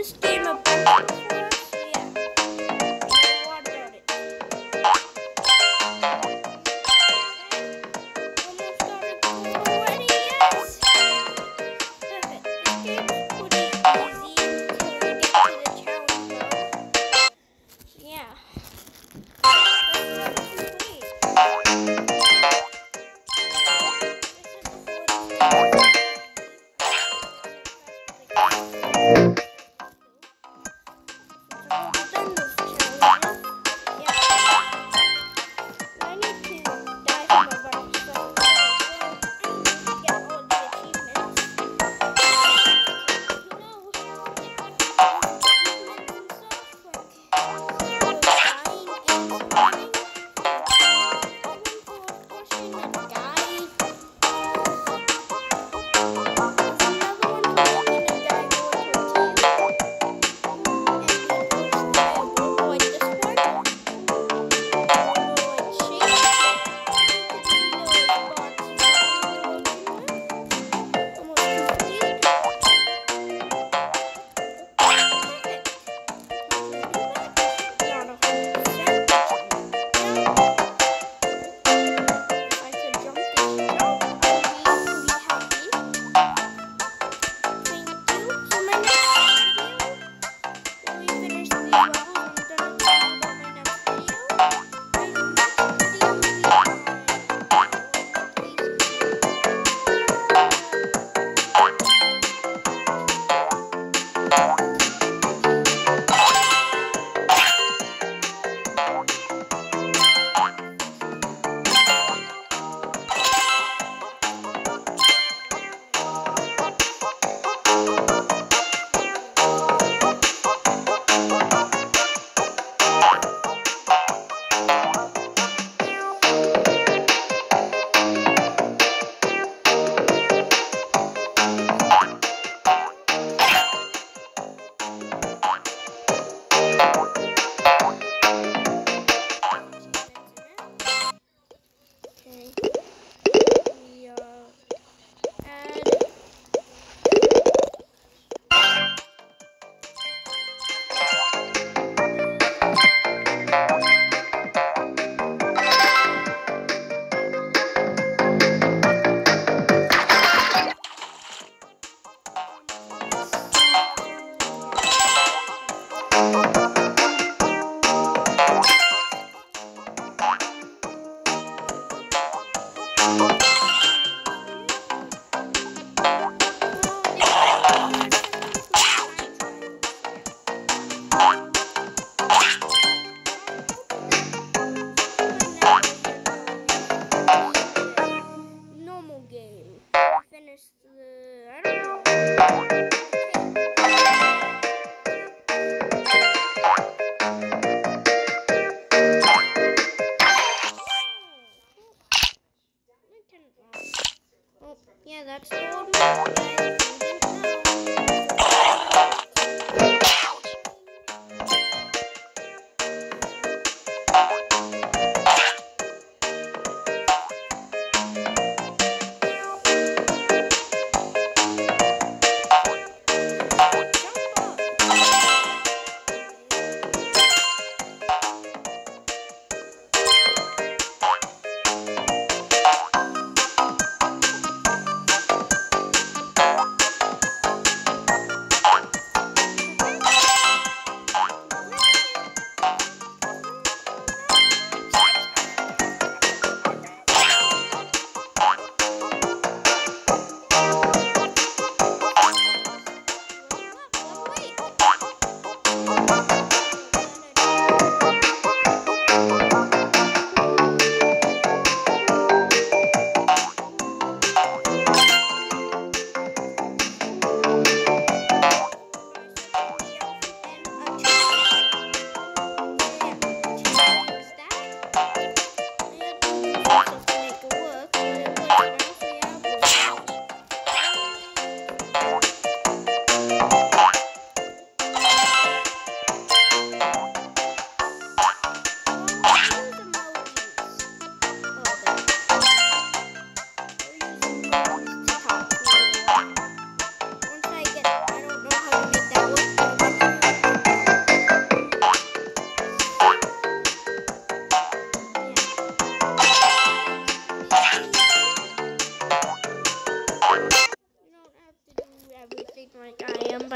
this game a Oh.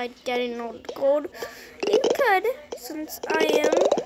by getting old gold. You could, since I am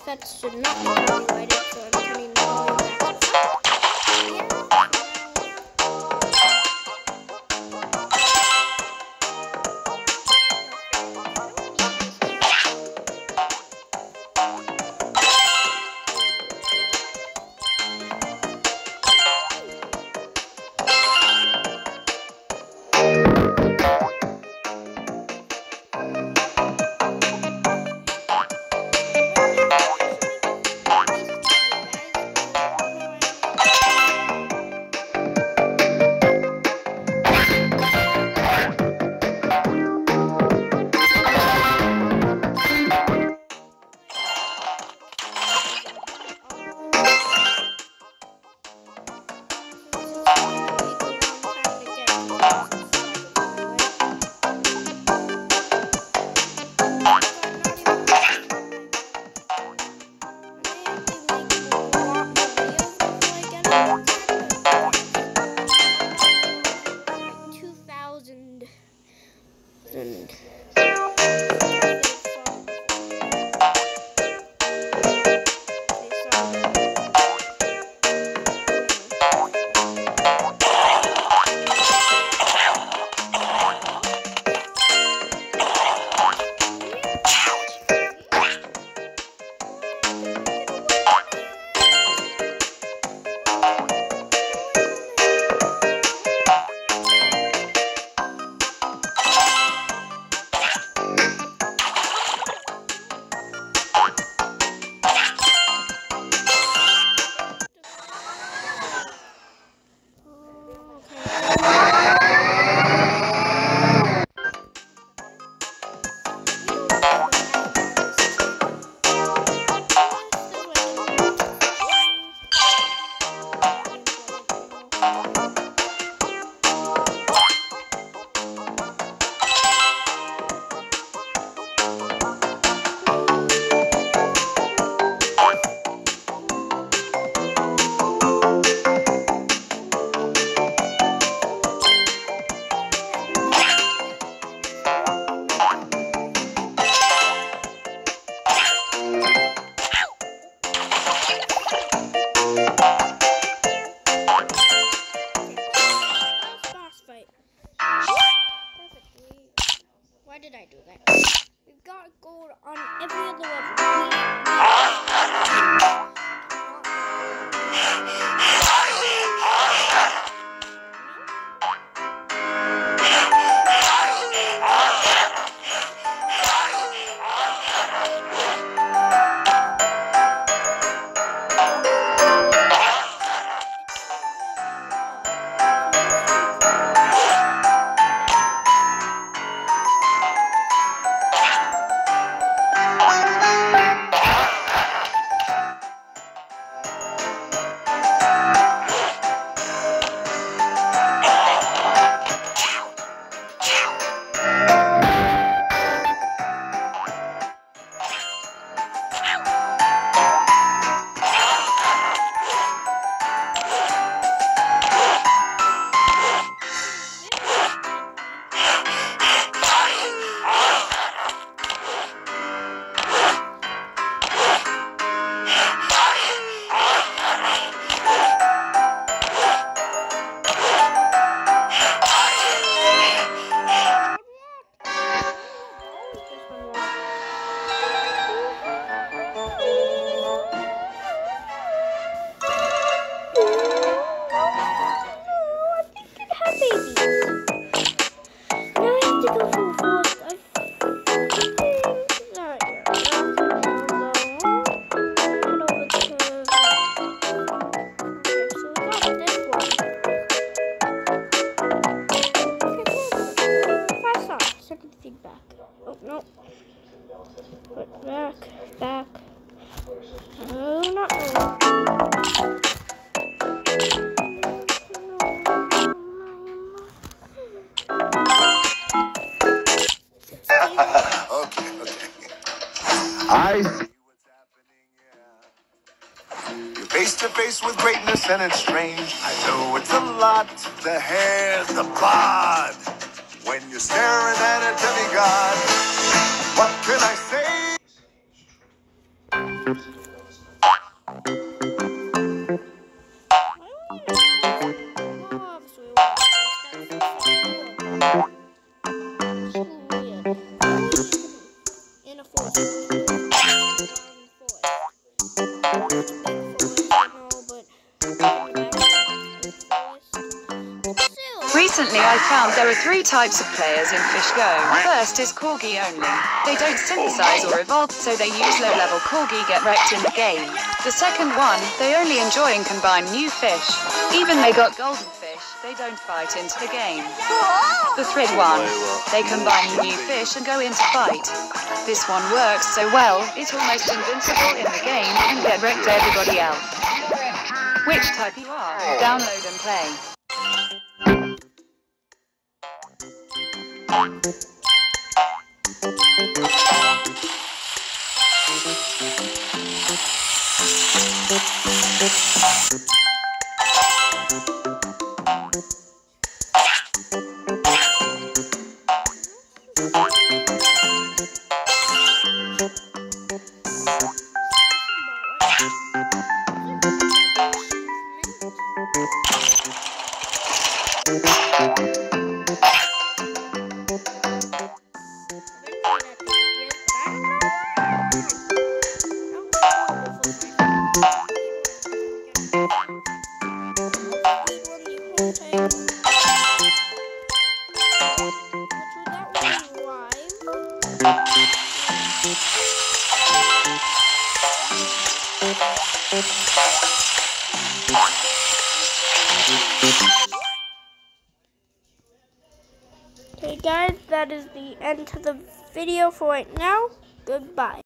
effects should not be copyrighted, so I'm turning the way back. But back, back. Oh, not no. Okay, okay. I see what's happening, yeah. You're face to face with greatness and it's strange. I know it's a lot. The hair, the bod. When you're staring at a demigod, what can I say? Three types of players in Fish Go. First is Corgi only. They don't synthesize or evolve, so they use low-level Corgi get wrecked in the game. The second one, they only enjoy and combine new fish. Even they got golden fish, they don't fight into the game. The third one, they combine new fish and go into fight. This one works so well, it's almost invincible in the game and get wrecked everybody else. Which type you are? Download and play. Okay guys, to the video for right now. Goodbye.